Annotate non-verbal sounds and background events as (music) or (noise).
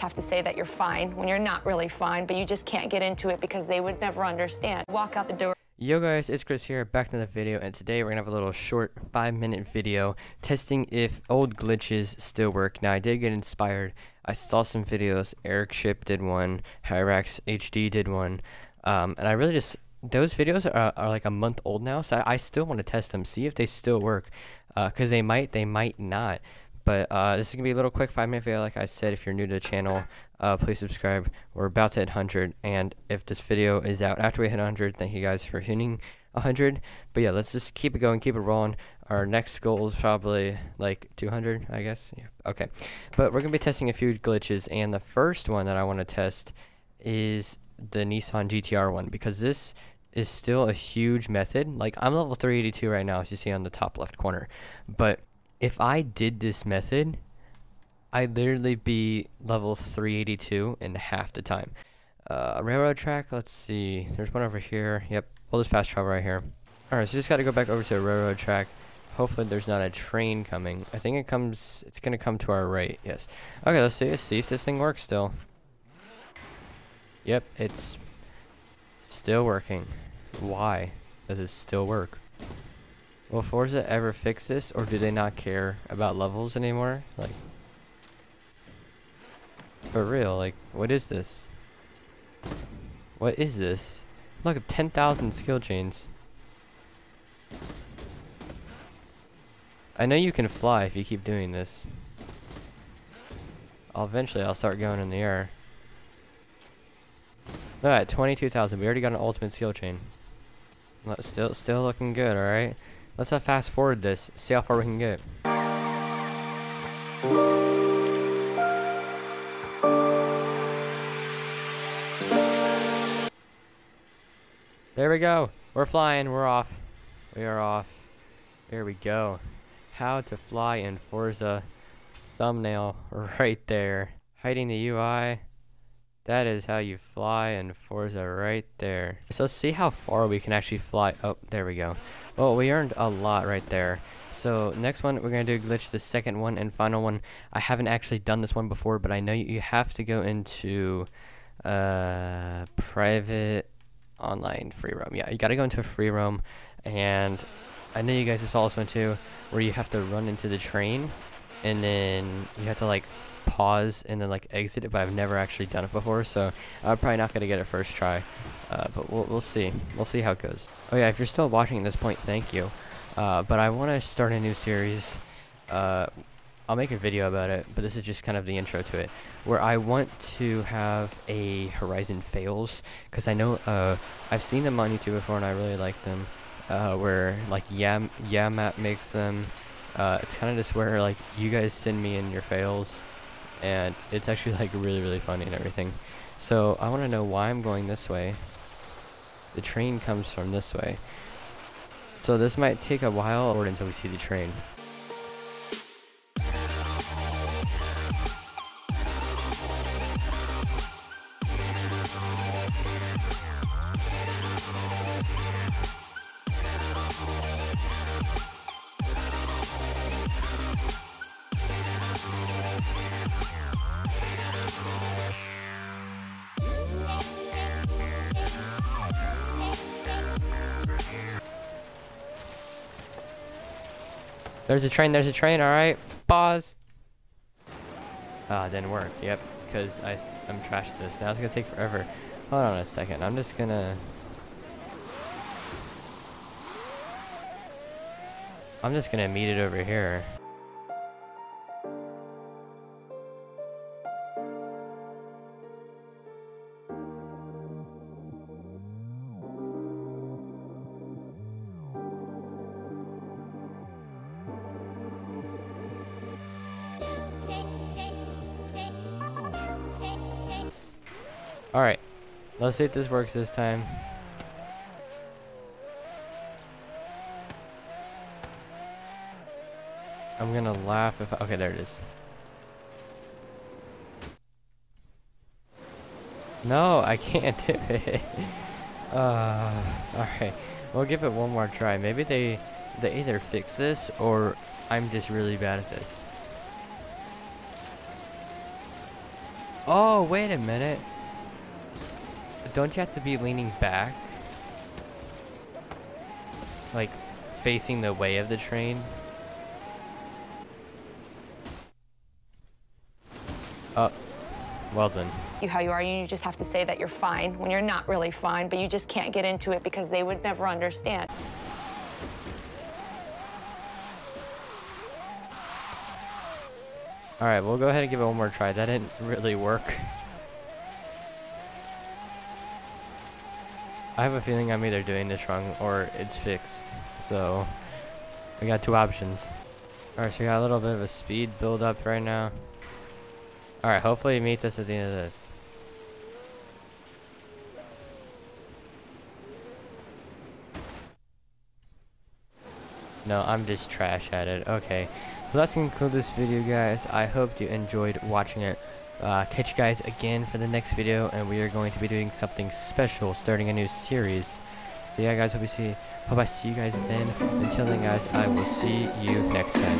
have to say that you're fine when you're not really fine, but you just can't get into it because they would never understand. Walk out the door. Yo guys, it's Chris here, back to the video, and today we're gonna have a little short 5 minute video testing if old glitches still work. Now I did get inspired, I saw some videos, Eric Ship did one, Hyrax HD did one, um, and I really just, those videos are, are like a month old now, so I, I still want to test them, see if they still work, because uh, they might, they might not. But uh, this is going to be a little quick 5 minute video like I said. If you're new to the channel, uh, please subscribe. We're about to hit 100. And if this video is out after we hit 100, thank you guys for hitting 100. But yeah, let's just keep it going, keep it rolling. Our next goal is probably like 200, I guess. Yeah. Okay. But we're going to be testing a few glitches. And the first one that I want to test is the Nissan GTR one. Because this is still a huge method. Like, I'm level 382 right now, as you see on the top left corner. But if I did this method, I'd literally be level 382 in half the time. Uh, railroad track, let's see. There's one over here. Yep, we'll just fast travel right here. Alright, so just gotta go back over to a railroad track. Hopefully there's not a train coming. I think it comes, it's gonna come to our right, yes. Okay, let's see, let's see if this thing works still. Yep, it's still working. Why does it still work? Will Forza ever fix this, or do they not care about levels anymore? Like, for real, like, what is this? What is this? Look, 10,000 skill chains. I know you can fly if you keep doing this. I'll eventually I'll start going in the air. Look at 22,000. We already got an ultimate skill chain. Still, still looking good. All right. Let's uh, fast forward this, see how far we can get. There we go. We're flying. We're off. We are off. There we go. How to fly in Forza. Thumbnail (laughs) right there. Hiding the UI. That is how you fly in Forza right there. So see how far we can actually fly. Oh, there we go. Well, we earned a lot right there. So next one, we're going to do glitch the second one and final one. I haven't actually done this one before, but I know you have to go into uh, private online free roam. Yeah, you got to go into a free roam. And I know you guys have saw this one too, where you have to run into the train and then you have to like pause and then like exit it, but I've never actually done it before, so I'm probably not gonna get it first try. Uh, but we'll we'll see. We'll see how it goes. Oh yeah, if you're still watching at this point, thank you. Uh, but I want to start a new series. Uh, I'll make a video about it, but this is just kind of the intro to it, where I want to have a Horizon fails, because I know uh, I've seen them on YouTube before and I really like them. Uh, where like Yam Yamap makes them. Uh, it's kind of just where like you guys send me in your fails and it's actually like really really funny and everything. So I want to know why I'm going this way. The train comes from this way. So this might take a while or until we see the train There's a train, there's a train, alright? Pause. Ah, didn't work. Yep, because I, I'm trashed this. Now it's gonna take forever. Hold on a second. I'm just gonna... I'm just gonna meet it over here. Alright. Let's see if this works this time. I'm gonna laugh if I, okay there it is. No, I can't (laughs) do it. uh, alright. We'll give it one more try. Maybe they they either fix this or I'm just really bad at this. Oh, wait a minute. Don't you have to be leaning back? Like, facing the way of the train? Oh, well then. You how you are, you just have to say that you're fine when you're not really fine, but you just can't get into it because they would never understand. Alright, we'll go ahead and give it one more try. That didn't really work. I have a feeling I'm either doing this wrong or it's fixed. So, we got two options. Alright, so we got a little bit of a speed build up right now. Alright, hopefully it meets us at the end of this. No, I'm just trash at it. Okay. So let's conclude this video, guys. I hope you enjoyed watching it. Uh, catch you guys again for the next video, and we are going to be doing something special, starting a new series. So yeah, guys, hope you see. Hope I see you guys then. Until then, guys, I will see you next time.